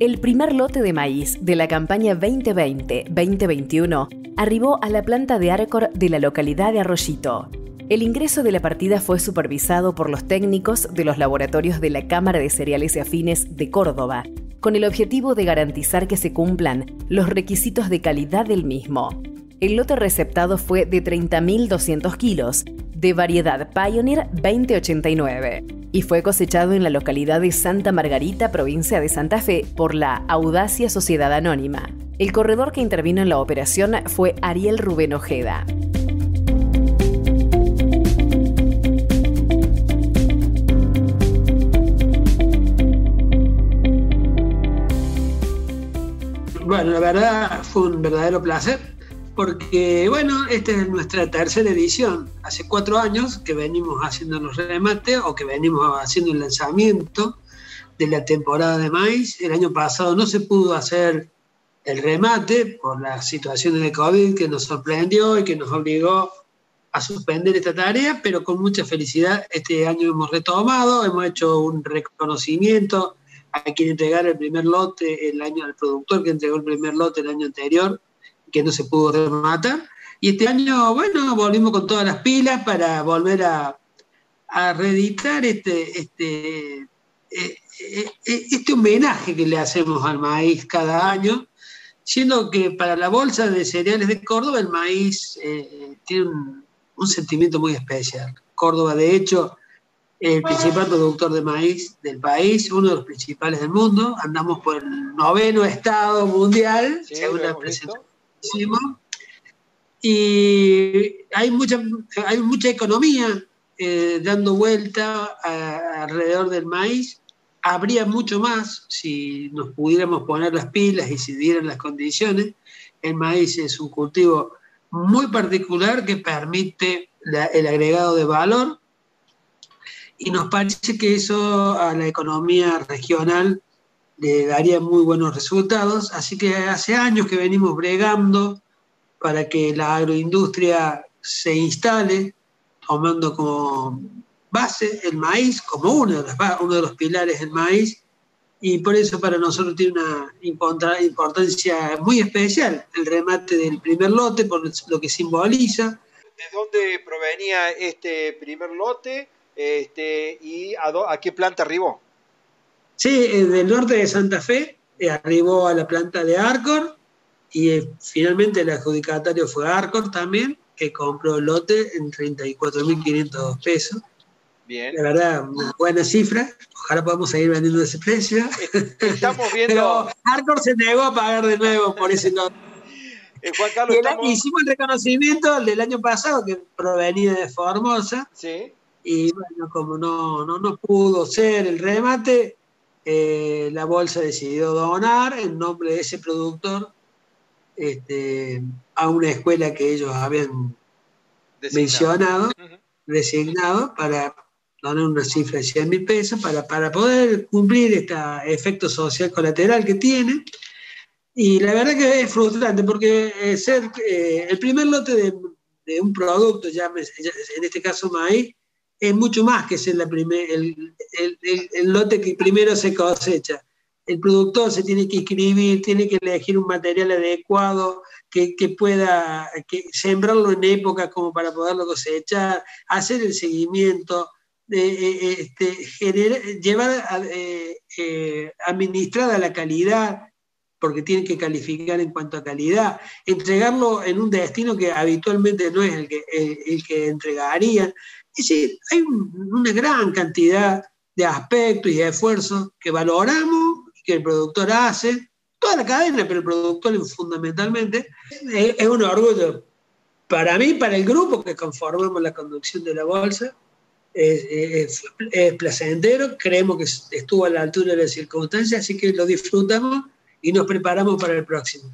El primer lote de maíz de la campaña 2020-2021 arribó a la planta de Arcor de la localidad de Arroyito. El ingreso de la partida fue supervisado por los técnicos de los laboratorios de la Cámara de Cereales y Afines de Córdoba, con el objetivo de garantizar que se cumplan los requisitos de calidad del mismo. El lote receptado fue de 30.200 kilos, de variedad Pioneer 2089 y fue cosechado en la localidad de Santa Margarita, provincia de Santa Fe, por la Audacia Sociedad Anónima. El corredor que intervino en la operación fue Ariel Rubén Ojeda. Bueno, la verdad fue un verdadero placer porque, bueno, esta es nuestra tercera edición. Hace cuatro años que venimos haciendo los remates o que venimos haciendo el lanzamiento de la temporada de maíz. El año pasado no se pudo hacer el remate por la situación de COVID que nos sorprendió y que nos obligó a suspender esta tarea, pero con mucha felicidad este año hemos retomado, hemos hecho un reconocimiento a quien entregar el primer lote el año, al productor que entregó el primer lote el año anterior, que no se pudo rematar. Y este año, bueno, volvimos con todas las pilas para volver a, reeditar este, este, eh, eh, este homenaje que le hacemos al maíz cada año, siendo que para la Bolsa de Cereales de Córdoba el maíz eh, tiene un, un, sentimiento muy especial. Córdoba, de hecho, es el principal productor de maíz del país, uno de los principales del mundo. Andamos por el noveno estado mundial, según la presentación y hay mucha, hay mucha economía eh, dando vuelta alrededor del maíz. Habría mucho más si nos pudiéramos poner las pilas y si dieran las condiciones. El maíz es un cultivo muy particular que permite el agregado de valor y nos parece que eso a la economía regional le daría muy buenos resultados. Así que hace años que venimos bregando para que la agroindustria se instale, tomando como base el maíz, como uno de los, uno de los pilares del maíz, y por eso para nosotros tiene una importancia muy especial el remate del primer lote, por lo que simboliza. ¿De dónde provenía este primer lote este, y a, a qué planta arribó? Sí, eh, del norte de Santa Fe eh, arribó a la planta de Arcor y eh, finalmente el adjudicatario fue Arcor también, que compró el lote en 34.500 pesos. Bien. La verdad, una buena cifra. Ojalá podamos seguir vendiendo ese precio. Estamos viendo. Pero Arcor se negó a pagar de nuevo por ese lote. Juan Carlos, Hicimos el reconocimiento del año pasado que provenía de Formosa. Sí. Y bueno, como no, no, no pudo ser el remate, eh, la bolsa decidió donar en nombre de ese productor este, a una escuela que ellos habían mencionado, designado, para donar una cifra de 100 mil pesos para, para poder cumplir este efecto social colateral que tiene. Y la verdad que es frustrante porque eh, ser eh, el primer lote de, de un producto, ya en este caso maíz, es mucho más que ser la primer, el, lote que primero se cosecha. El productor se tiene que inscribir, tiene que elegir un material adecuado que, pueda sembrarlo en época como para poderlo cosechar, hacer el seguimiento, eh, este, llevar eh, administrada la calidad, porque tiene que calificar en cuanto a calidad, entregarlo en un destino que habitualmente no es el que, el que entregaría. Es decir, hay una gran cantidad de aspectos y de esfuerzos que valoramos, que el productor hace, toda la cadena, pero el productor fundamentalmente, es, un orgullo para mí, para el grupo que conformamos la conducción de la bolsa, es, es, placentero, creemos que estuvo a la altura de las circunstancias, así que lo disfrutamos y nos preparamos para el próximo.